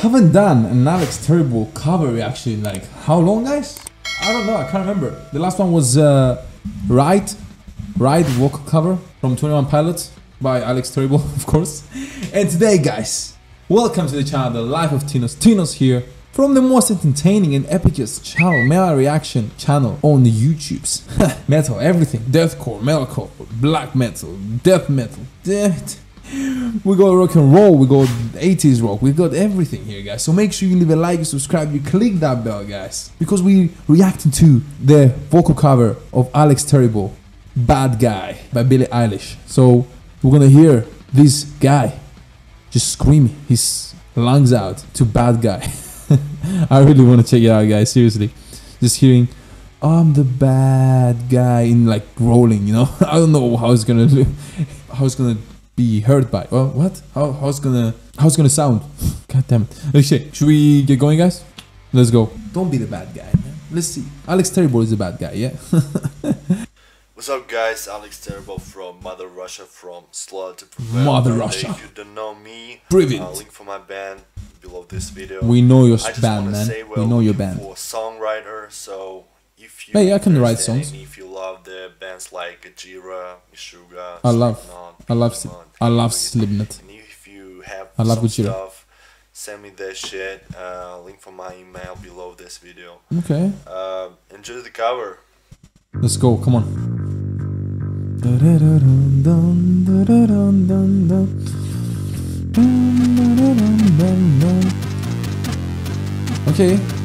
Haven't done an Alex Terrible cover reaction in like how long, guys? I don't know. I can't remember. The last one was uh, Ride, Ride vocal cover from 21 Pilots by Alex Terrible, of course. And today, guys, welcome to the channel, The Life of Tinos. Tinos here from the most entertaining and epicest channel, metal reaction channel on the YouTubes. metal, everything, deathcore, metalcore, black metal, death metal. We got rock and roll, we got 80s rock, We've got everything here, guys. So make sure you leave a like, you subscribe, you click that bell, guys, because we reacting to the vocal cover of Alex Terrible, "Bad Guy" by Billie Eilish. So we're gonna hear this guy just screaming his lungs out to "Bad Guy." I really want to check it out, guys. Seriously, just hearing "I'm the bad guy" in like rolling, you know. I don't know how it's gonna do, how it's gonna be heard by. Well, what? How how's gonna how's gonna sound? God damn it. Okay, should we get going, guys? Let's go. Don't be the bad guy, man. Let's see. Alex Terrible is the bad guy, yeah. What's up guys, Alex Terrible from Mother Russia from Slaughter to Prevail. Mother And Russia. If you don't know me, Privet. uh, link for my band below this video. we know your band, man. Say, we know your looking band. For a songwriter, so if you Hey, I can write songs. if you love the bands like Gojira, Meshuggah, I love, Slipknot, I love, Slipknot, I love Slipknot. And if you have I love some stuff, send me that shit. Uh, link for my email below this video. Okay, Uh, enjoy the cover. let's go. Come on. Okay.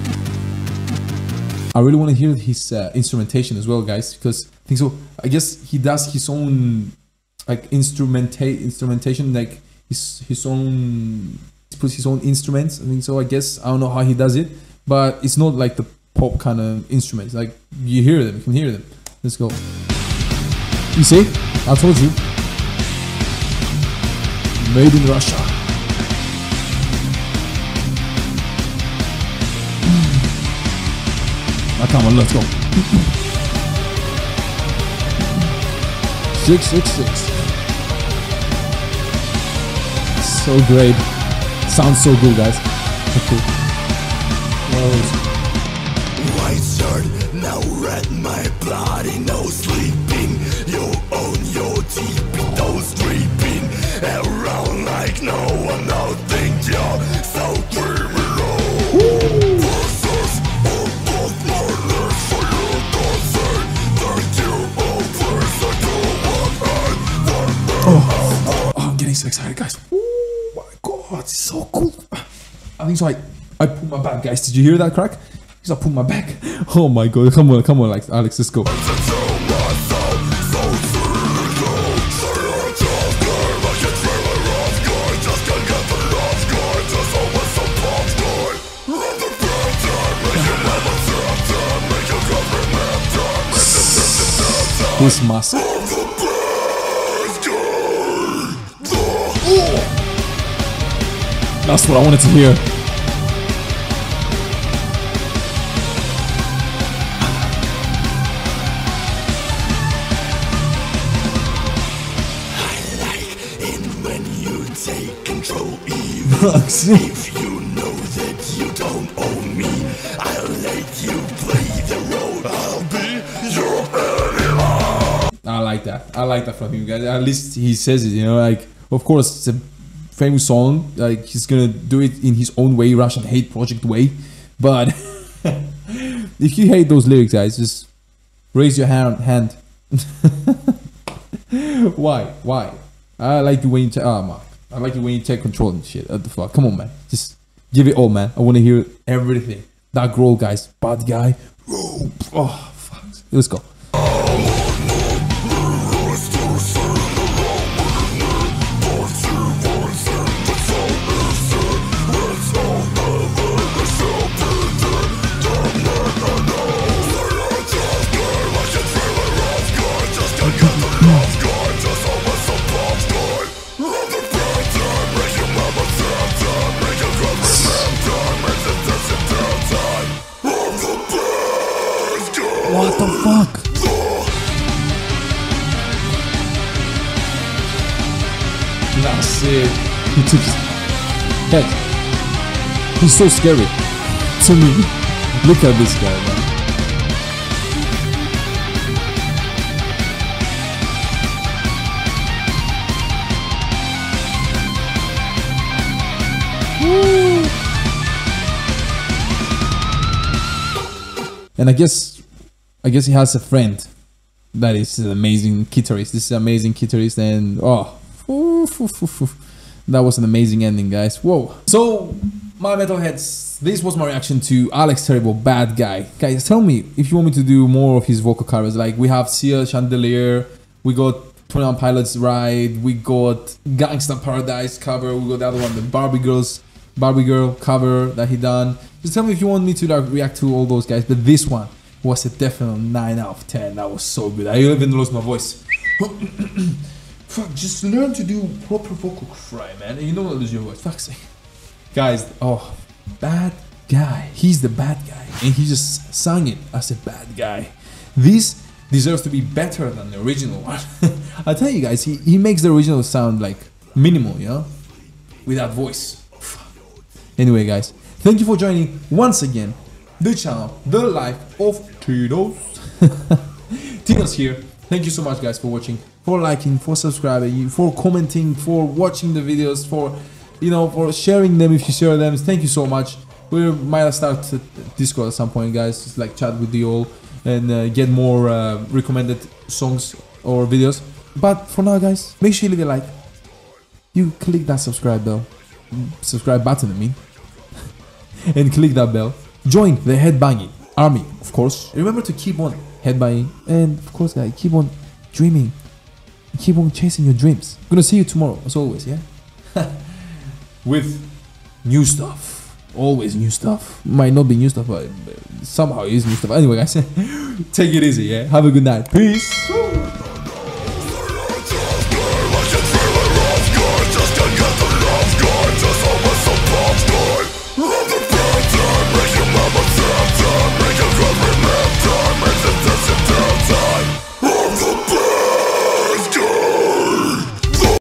I really want to hear his uh, instrumentation as well, guys, because I think so. I guess he does his own like instrumenta- instrumentation, like his his own he puts his own instruments. I think so. I guess I don't know how he does it, but it's not like the pop kind of instruments. Like you hear them, you can hear them. Let's go. You see? I told you. Made in Russia. Come on, let's go. Six six six. So great. Sounds so good, guys. Okay. White now red, my no sleeping. Excited, guys. Oh my god, it's so cool. I think so. I, I pulled my back, guys. Did you hear that crack? Because I pulled my back. Oh my god, come on, come on, Alex, Alex, let's go. This mask. That's what I wanted to hear. I like in when you take control even if you know that you don't own me I'll let you play the role I'll be your enemy I like that. I like that from him, guys. At least he says it, you know. Like, of course, it's a famous song. Like, he's gonna do it in his own way, Russian hate project way. But if you hate those lyrics, guys, just raise your hand. hand. Why? Why? I like it when you take. Ah, oh, man. I like it when you take control and shit. What the fuck? Come on, man. Just give it all, man. I want to hear everything. That girl, guys. Bad guy. Oh fuck. Let's go. He took his head. He's so scary to me. Look at this guy, man. And I guess, I guess he has a friend that is an amazing guitarist. This is an amazing guitarist, and oh, oof, oof, oof, oof. that was an amazing ending, guys. Whoa. So, my metalheads, this was my reaction to Alex Terrible, Bad Guy. Guys, tell me if you want me to do more of his vocal covers. Like we have Sia Chandelier, we got 21 Pilots Ride, we got Gangsta Paradise cover, we got the other one, the Barbie Girls, Barbie Girl cover that he done. Just tell me if you want me to like react to all those guys. But this one was a definite 9 out of 10. That was so good. I even lost my voice. Fuck, just learn to do proper vocal fry, man. And you don't lose your voice. Fuck's sake. Guys, oh, bad guy. He's the bad guy. And he just sang it as a bad guy. This deserves to be better than the original one. I tell you guys, he, he makes the original sound like minimal, you know? With that voice. Anyway, guys, thank you for joining once again the channel, The Life of Tinos. Tinos here. Thank you so much, guys, for watching, for liking, for subscribing, for commenting, for watching the videos, for you know, for sharing them if you share them. Thank you so much. We might start Discord at some point, guys. Just like chat with you all and uh, get more uh, recommended songs or videos. But for now, guys, make sure you leave a like. You click that subscribe bell, subscribe button. I mean and click that bell. Join the headbanging army, of course. Remember to keep on headbanging and of course guys, keep on dreaming. Keep on chasing your dreams. Gonna see you tomorrow, as always, yeah? With new stuff. Always new stuff. Might not be new stuff, but somehow it is new stuff. Anyway, guys, take it easy, yeah? Have a good night. Peace.